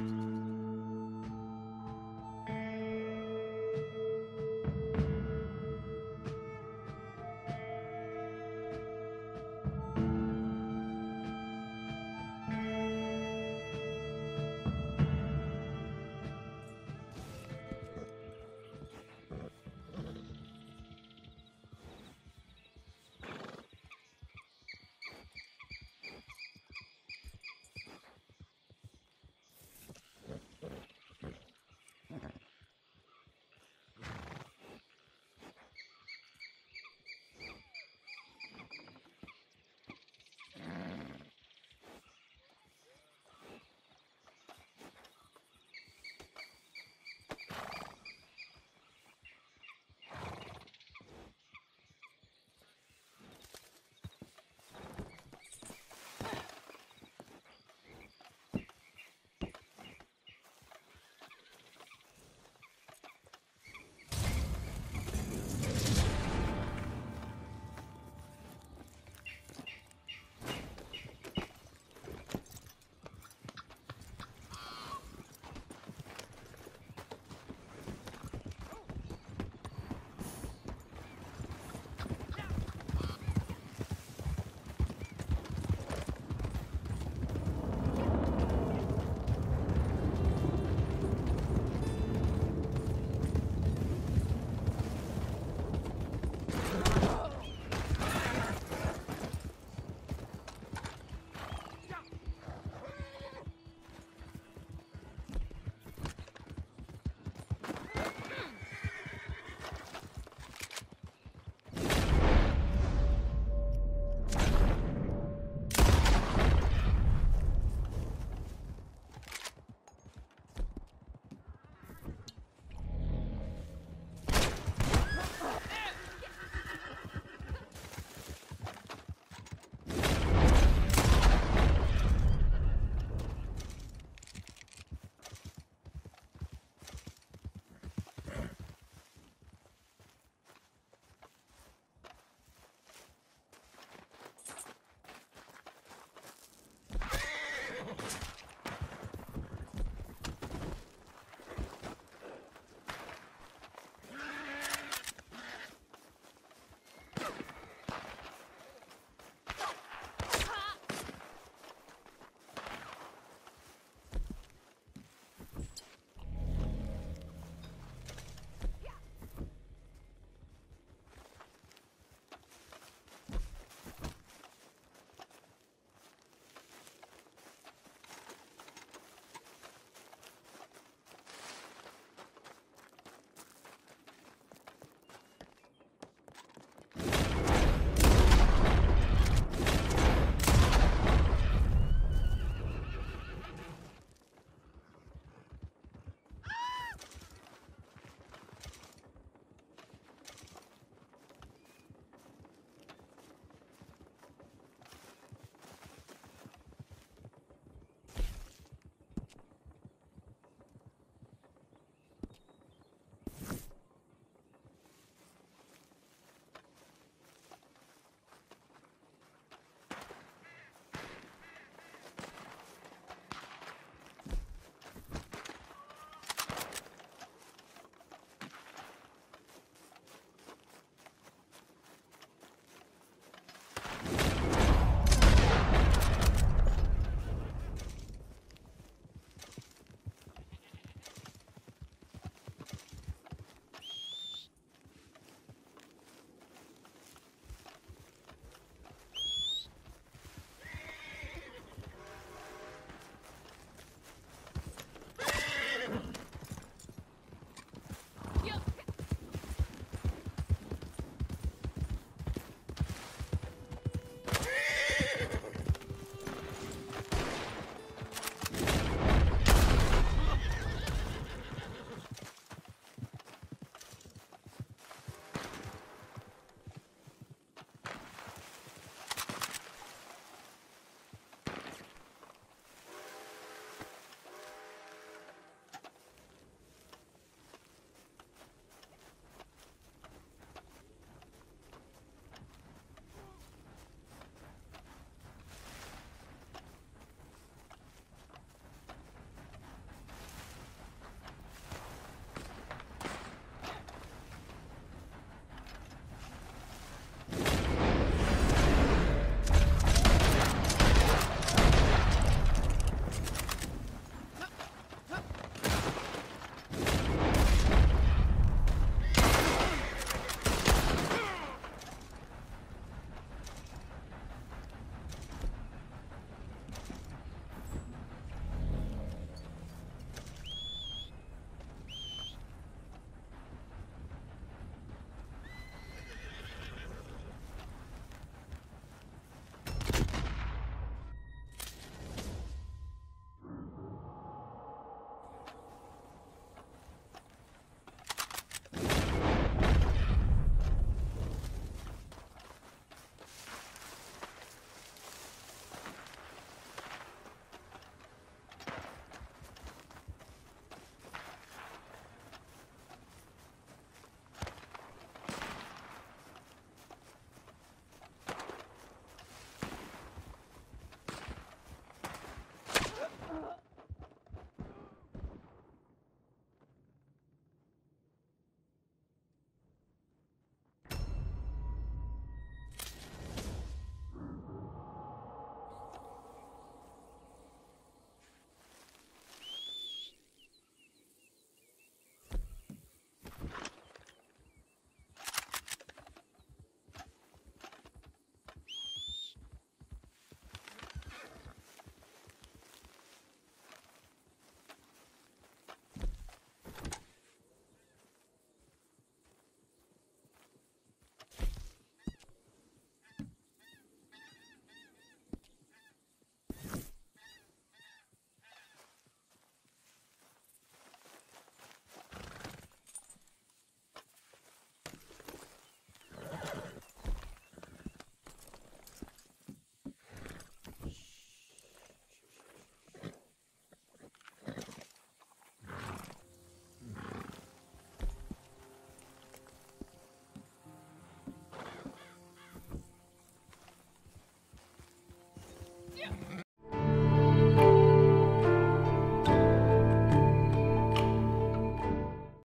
うん。